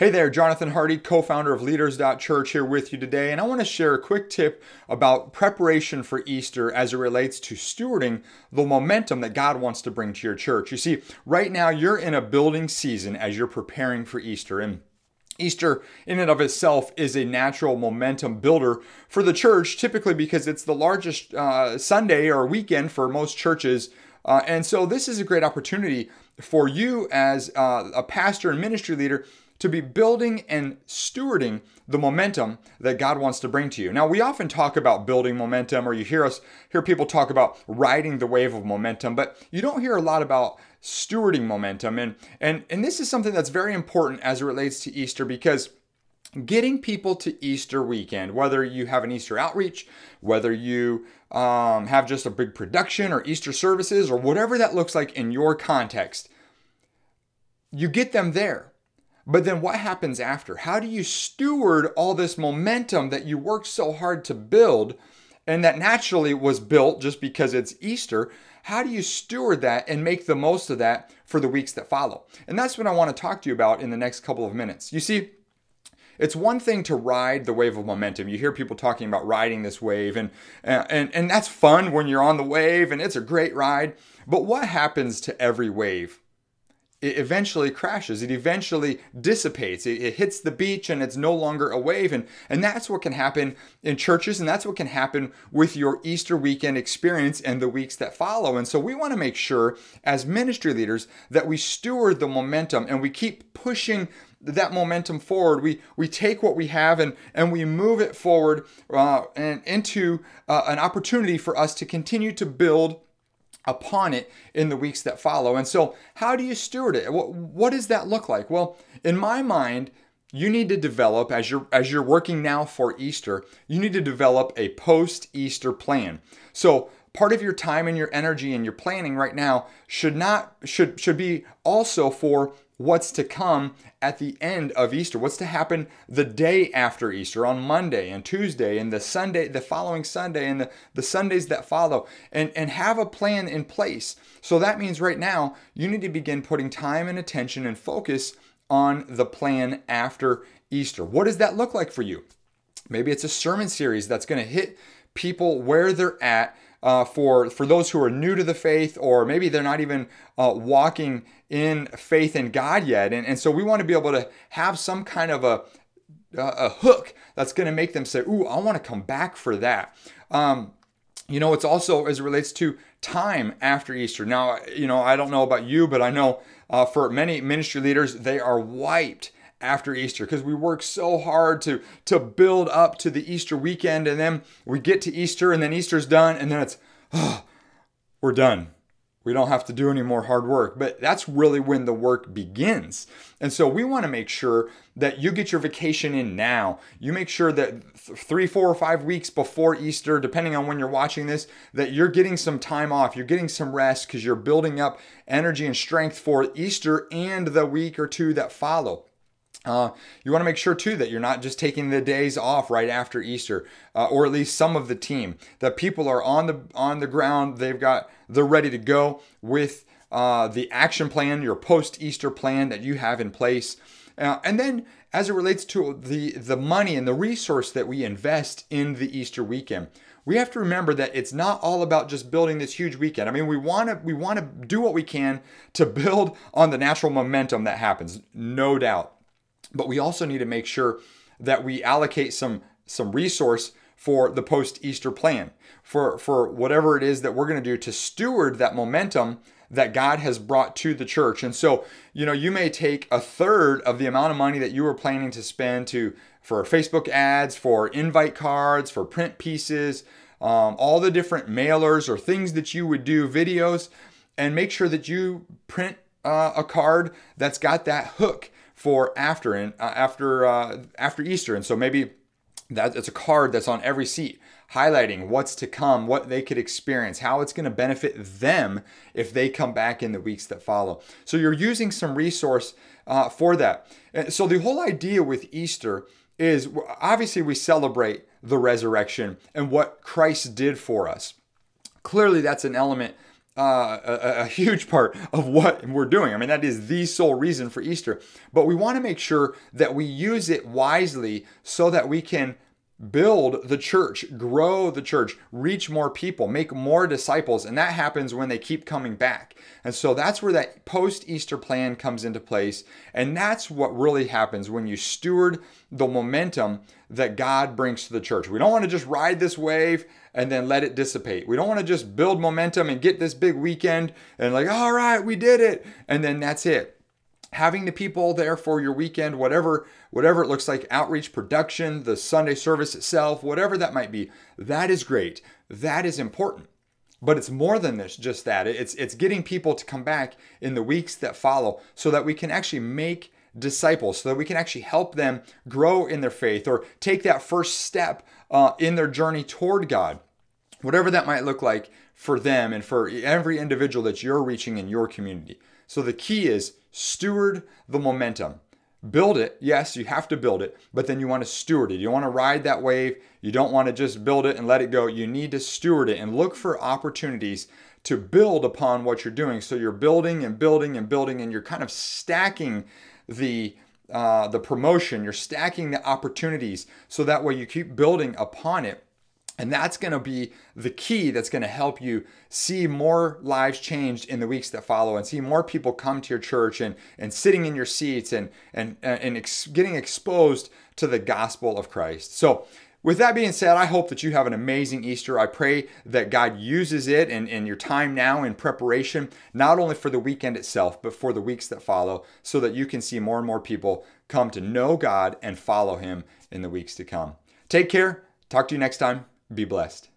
Hey there, Jonathan Hardy, co founder of Leaders.Church, here with you today. And I want to share a quick tip about preparation for Easter as it relates to stewarding the momentum that God wants to bring to your church. You see, right now you're in a building season as you're preparing for Easter. And Easter, in and of itself, is a natural momentum builder for the church, typically because it's the largest uh, Sunday or weekend for most churches. Uh, and so, this is a great opportunity for you as uh, a pastor and ministry leader to be building and stewarding the momentum that God wants to bring to you. Now, we often talk about building momentum, or you hear us hear people talk about riding the wave of momentum, but you don't hear a lot about stewarding momentum. And and and this is something that's very important as it relates to Easter because getting people to Easter weekend, whether you have an Easter outreach, whether you um, have just a big production or Easter services, or whatever that looks like in your context, you get them there but then what happens after? How do you steward all this momentum that you worked so hard to build and that naturally was built just because it's Easter? How do you steward that and make the most of that for the weeks that follow? And that's what I want to talk to you about in the next couple of minutes. You see, it's one thing to ride the wave of momentum. You hear people talking about riding this wave, and, uh, and, and that's fun when you're on the wave and it's a great ride. But what happens to every wave? It eventually crashes. It eventually dissipates. It, it, hits the beach and it's no longer a wave. And, and that's what can happen in churches, and that's what can happen with your Easter weekend experience and the weeks that follow. And so we want to make sure, as ministry leaders, that we steward the momentum and we keep pushing that momentum forward. We we take what we have and and we move it forward uh, and into uh, an opportunity for us to continue to build upon it in the weeks that follow. And so, how do you steward it? What, what does that look like? Well, in my mind, you need to develop as you're as you're working now for Easter, you need to develop a post-Easter plan. So, part of your time and your energy and your planning right now should not should should be also for what's to come at the end of Easter, what's to happen the day after Easter on Monday and Tuesday and the Sunday, the following Sunday and the, the Sundays that follow, and, and have a plan in place. So that means right now you need to begin putting time and attention and focus on the plan after Easter. What does that look like for you? Maybe it's a sermon series that's going to hit people where they're at uh, for for those who are new to the faith, or maybe they're not even uh, walking in faith in God yet, and, and so we want to be able to have some kind of a a hook that's going to make them say, "Ooh, I want to come back for that." Um, you know, it's also as it relates to time after Easter. Now, you know, I don't know about you, but I know uh, for many ministry leaders, they are wiped after Easter because we work so hard to to build up to the Easter weekend and then we get to Easter and then Easter's done and then it's oh, we're done. We don't have to do any more hard work, but that's really when the work begins. And so we want to make sure that you get your vacation in now. You make sure that three, four, or five weeks before Easter, depending on when you're watching this, that you're getting some time off. You're getting some rest because you're building up energy and strength for Easter and the week or two that follow. Uh, you want to make sure too that you're not just taking the days off right after Easter, uh, or at least some of the team. That people are on the on the ground. They've got they're ready to go with uh, the action plan, your post Easter plan that you have in place, uh, and then as it relates to the the money and the resource that we invest in the Easter weekend. We have to remember that it's not all about just building this huge weekend. I mean, we want to we want to do what we can to build on the natural momentum that happens, no doubt. But we also need to make sure that we allocate some some resource for the post Easter plan, for for whatever it is that we're going to do to steward that momentum that God has brought to the church. And so, you know, you may take a third of the amount of money that you were planning to spend to for Facebook ads, for invite cards, for print pieces, um, all the different mailers or things that you would do, videos, and make sure that you print uh, a card that's got that hook for after and uh, after uh, after Easter, and so maybe that it's a card that's on every seat highlighting what's to come, what they could experience, how it's going to benefit them if they come back in the weeks that follow. So you're using some resource uh, for that. And so the whole idea with Easter is obviously we celebrate the resurrection and what Christ did for us. Clearly, that's an element uh, a, a, huge part of what we're doing. I mean, that is the sole reason for Easter. But we want to make sure that we use it wisely so that we can build the church, grow the church, reach more people, make more disciples. And that happens when they keep coming back. And so that's where that post Easter plan comes into place. And that's what really happens when you steward the momentum that God brings to the church. We don't want to just ride this wave and then let it dissipate. We don't want to just build momentum and get this big weekend and, like, all right, we did it. And then that's it having the people there for your weekend whatever whatever it looks like outreach production the sunday service itself whatever that might be that is great. That is important. But it's more than this just that. It's it's getting people to come back in the weeks that follow so that we can actually make disciples so that we can actually help them grow in their faith or take that first step uh, in their journey toward god. Whatever that might look like for them and for every individual that you're reaching in your community so the key is steward the momentum. Build it. Yes, you have to build it, but then you want to steward it. You want to ride that wave. You don't want to just build it and let it go. You need to steward it and look for opportunities to build upon what you're doing. So you're building and building and building, and you're kind of stacking the uh, the promotion. You're stacking the opportunities, so that way you keep building upon it and that's going to be the key that's going to help you see more lives changed in the weeks that follow and see more people come to your church and, and sitting in your seats and, and, and ex- getting exposed to the gospel of Christ. So, with that being said, I hope that you have an amazing Easter. I pray that God uses it in, in your time now in preparation, not only for the weekend itself, but for the weeks that follow, so that you can see more and more people come to know God and follow Him in the weeks to come. Take care. Talk to you next time. Be blessed.